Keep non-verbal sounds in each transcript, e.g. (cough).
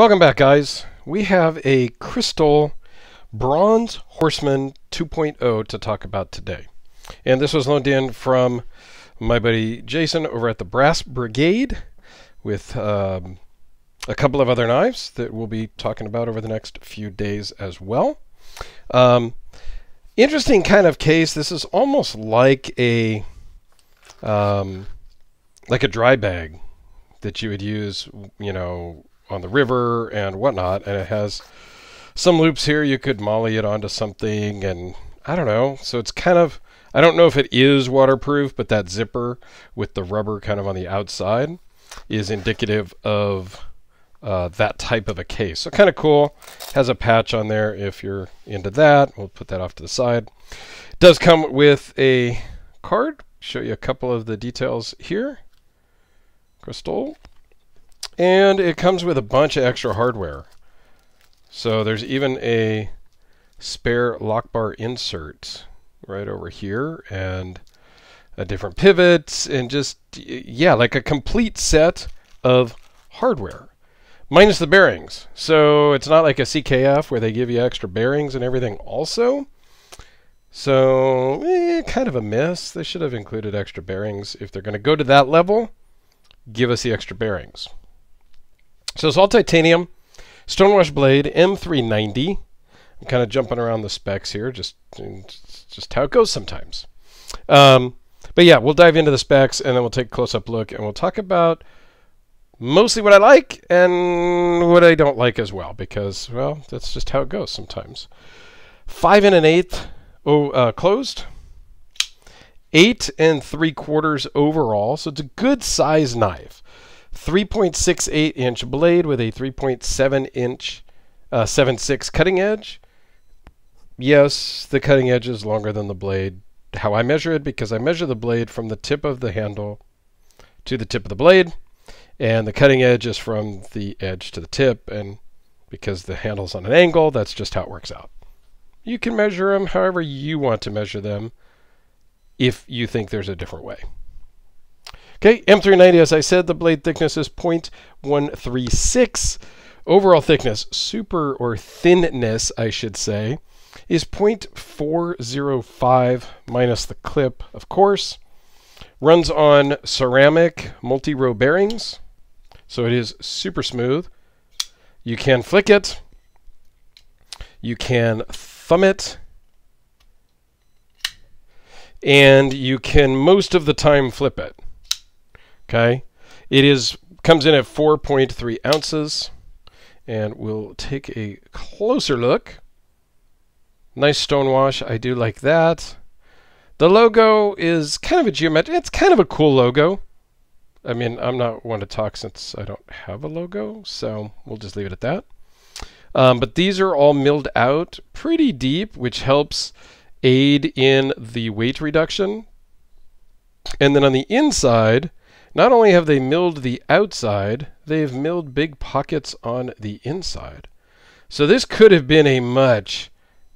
Welcome back, guys. We have a Kristal Bronze Horseman 2.0 to talk about today. And this was loaned in from my buddy Jason over at the Brass Brigade with um, a couple of other knives that we'll be talking about over the next few days as well. Um, interesting kind of case. This is almost like a um, like a dry bag that you would use, you know, on the river and whatnot. And it has some loops here. You could MOLLE it onto something, and I don't know. So it's kind of I don't know if it is waterproof, but that zipper with the rubber kind of on the outside is indicative of uh, that type of a case. So kind of cool. Has a patch on there if you're into that. We'll put that off to the side. does come with a card. Show you a couple of the details here. Kristal. And it comes with a bunch of extra hardware. So there's even a spare lock bar insert right over here and a different pivot and just yeah like a complete set of hardware minus the bearings. So it's not like a CKF where they give you extra bearings and everything also. So eh, kind of a miss. They should have included extra bearings. If they're going to go to that level give us the extra bearings so it's all titanium stonewash blade M390 I'm kind of jumping around the specs here just just how it goes sometimes. Um, but yeah, we'll dive into the specs and then we'll take a close up look and we'll talk about mostly what I like and what I don't like as well because, well, that's just how it goes sometimes. Five and an eighth oh, uh, closed, eight and three quarters overall, so it's a good size knife. 3.68 inch blade with a 3.7 inch uh, 7.6 cutting edge yes, the cutting edge is longer than the blade. How I measure it, because I measure the blade from the tip of the handle to the tip of the blade, and the cutting edge is from the edge to the tip, and because the handle's on an angle, that's just how it works out. You can measure them however you want to measure them if you think there's a different way. Okay, M390, as I said, the blade thickness is 0.136. Overall thickness, super or thinness, I should say, is 0.405 minus the clip, of course. Runs on ceramic multi-row bearings, so it is super smooth. You can flick it. You can thumb it. And you can most of the time flip it. Okay? It is comes in at 4.3 ounces. And we'll take a closer look. Nice stonewash. I do like that. The logo is kind of a geometric. It's kind of a cool logo. I mean, I'm not one to talk since I don't have a logo, so we'll just leave it at that. Um, but these are all milled out pretty deep, which helps aid in the weight reduction. And then on the inside, not only have they milled the outside, they've milled big pockets on the inside. So this could have been a much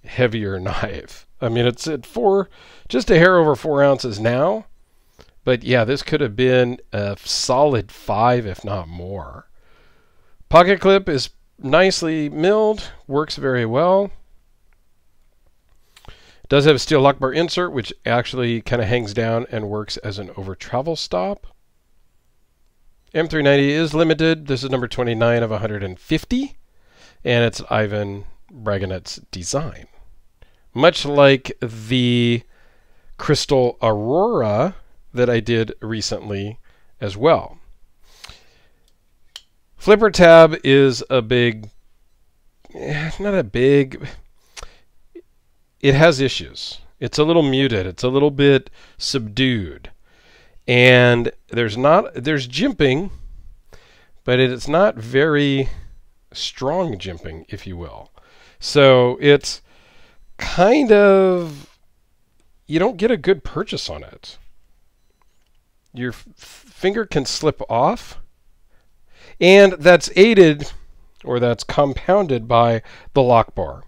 heavier (laughs) knife. I mean, it's at four, just a hair over four ounces now. But yeah, this could have been a solid five, if not more. Pocket clip is nicely milled, works very well. Does have a steel lock bar insert, which actually kind of hangs down and works as an over travel stop. M390 is limited. This is number 29 of 150, and it's Ivan Braginets' design much like the Kristal Aurora that I did recently as well. Flipper tab is a big, eh, not a big, it has issues. It's a little muted. It's a little bit subdued. And there's not, there's jimping, but it's not very strong jimping, if you will. So it's, kind of you don't get a good purchase on it. Your finger can slip off, and that's aided or that's compounded by the lock bar.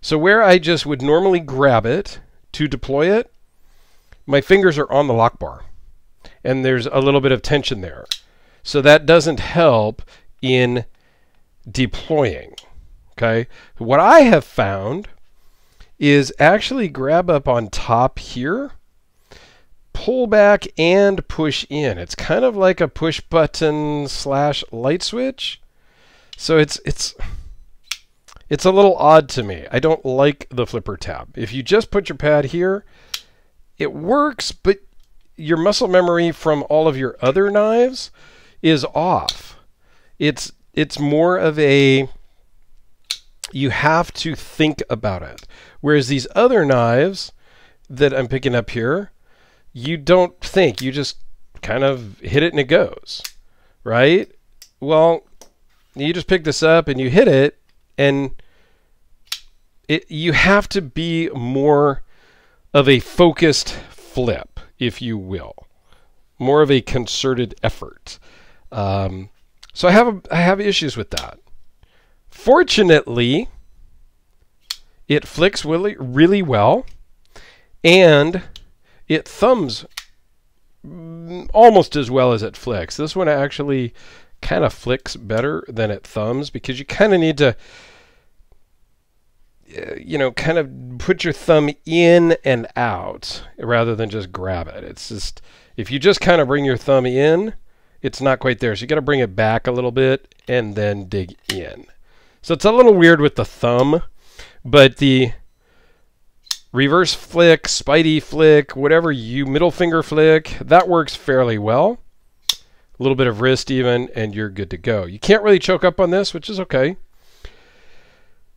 So where I just would normally grab it to deploy it, my fingers are on the lock bar, and there's a little bit of tension there. So that doesn't help in deploying. Okay, what I have found is actually grab up on top here, pull back and push in. It's kind of like a push button slash light switch. So it's it's it's a little odd to me. I don't like the flipper tab. If you just put your pad here, it works, but your muscle memory from all of your other knives is off. It's it's more of a you have to think about it. Whereas these other knives that I'm picking up here, you don't think. You just kind of hit it and it goes, right? Well, you just pick this up and you hit it, and it you have to be more of a focused flip, if you will, more of a concerted effort. Um, so I have I have issues with that. Fortunately, it flicks really, really well, and it thumbs almost as well as it flicks. This one actually kind of flicks better than it thumbs because you kind of need to, you know, kind of put your thumb in and out rather than just grab it. It's just, if you just kind of bring your thumb in, it's not quite there. So you got to bring it back a little bit and then dig in. So it's a little weird with the thumb, but the reverse flick, spidey flick, whatever you, middle finger flick, that works fairly well. A little bit of wrist even, and you're good to go. You can't really choke up on this, which is okay.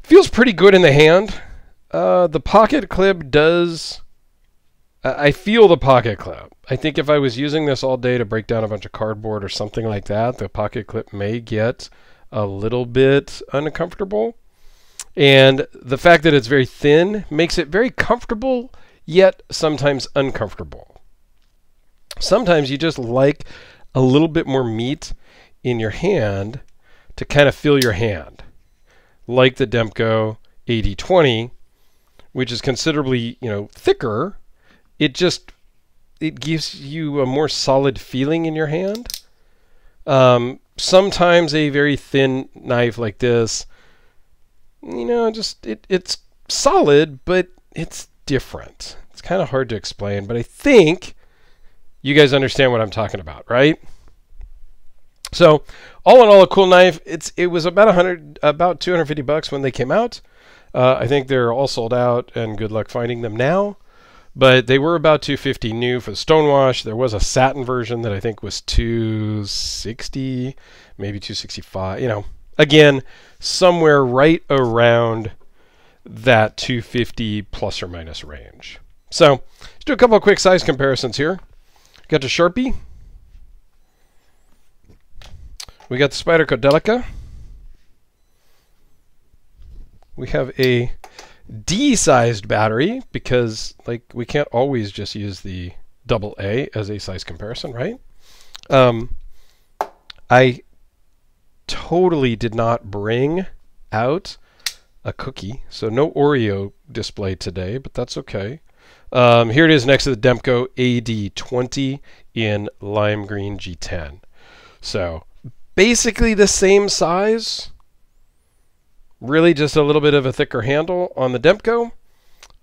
Feels pretty good in the hand. Uh, the pocket clip does... I feel the pocket clip. I think if I was using this all day to break down a bunch of cardboard or something like that, the pocket clip may get a little bit uncomfortable. And the fact that it's very thin makes it very comfortable, yet sometimes uncomfortable. Sometimes you just like a little bit more meat in your hand to kind of feel your hand, like the Demko AD20, which is considerably you know thicker. It just it gives you a more solid feeling in your hand. Um, sometimes a very thin knife like this, you know, just it, it's solid, but it's different. It's kind of hard to explain, but I think you guys understand what I'm talking about, right? So, all in all, a cool knife. It's it was about 100, about 250 bucks when they came out. Uh, I think they're all sold out, and good luck finding them now but they were about 250 new for the stonewash. There was a satin version that I think was 260, maybe 265. You know, again, somewhere right around that 250 plus or minus range. So let's do a couple of quick size comparisons here. Got the Sharpie. We got the Spyderco Delica. We have a D-sized battery because like we can't always just use the double A as a size comparison, right? Um, I totally did not bring out a cookie, so no Oreo display today, but that's okay. Um, here it is next to the Demko AD20 in lime green G10. So basically the same size, Really just a little bit of a thicker handle on the Demko.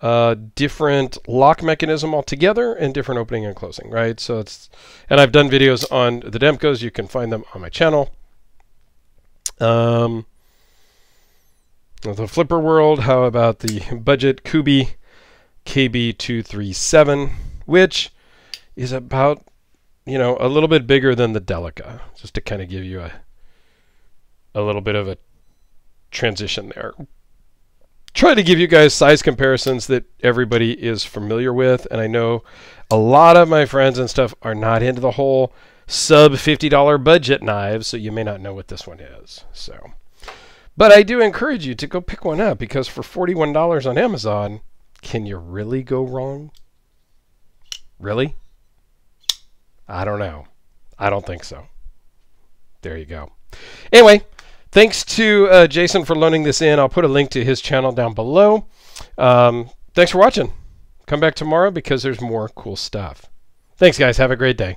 Uh, different lock mechanism altogether and different opening and closing, right? So it's, and I've done videos on the Demkos. You can find them on my channel. Um, the Flipper World, how about the Budget Kubey KB237, which is about, you know, a little bit bigger than the Delica, just to kind of give you a, a little bit of a transition there. Try to give you guys size comparisons that everybody is familiar with, and I know a lot of my friends and stuff are not into the whole sub $50 budget knives, so you may not know what this one is. So, but I do encourage you to go pick one up because for $41 on Amazon, can you really go wrong? Really? I don't know. I don't think so. There you go. Anyway, Thanks to uh, Jason for loaning this in. I'll put a link to his channel down below. Um, thanks for watching. Come back tomorrow because there's more cool stuff. Thanks, guys. Have a great day.